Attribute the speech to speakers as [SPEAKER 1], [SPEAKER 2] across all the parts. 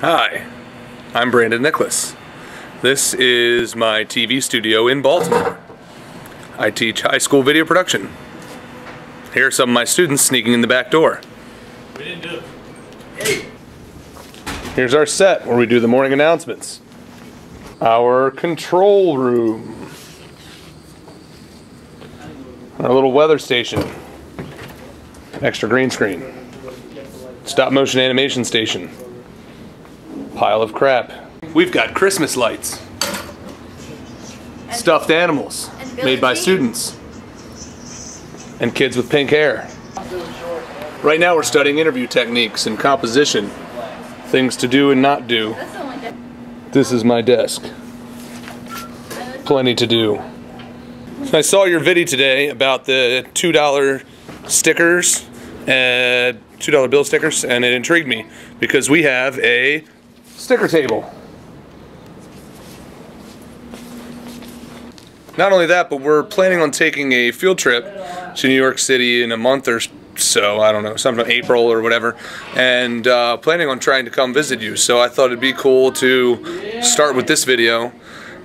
[SPEAKER 1] Hi, I'm Brandon Nicklas. This is my TV studio in Baltimore. I teach high school video production. Here are some of my students sneaking in the back door.
[SPEAKER 2] We didn't do it. Hey.
[SPEAKER 1] Here's our set where we do the morning announcements. Our control room. Our little weather station. Extra green screen. Stop motion animation station. Pile of crap. We've got Christmas lights. Stuffed animals made by
[SPEAKER 3] Jean.
[SPEAKER 1] students. And kids with pink hair. Right now we're studying interview techniques and composition. Things to do and not do.
[SPEAKER 3] That's the only difference.
[SPEAKER 1] This is my desk. Plenty to do. I saw your video today about the $2 stickers, uh, $2 bill stickers, and it intrigued me because we have a sticker table. Not only that, but we're planning on taking a field trip to New York City in a month or so. I don't know, sometime April or whatever, and uh, planning on trying to come visit you. So I thought it'd be cool to start with this video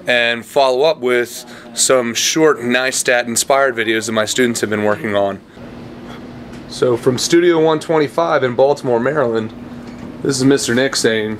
[SPEAKER 1] and follow up with some short Neistat inspired videos that my students have been working on. So from Studio 125 in Baltimore, Maryland, this is Mr. Nick saying,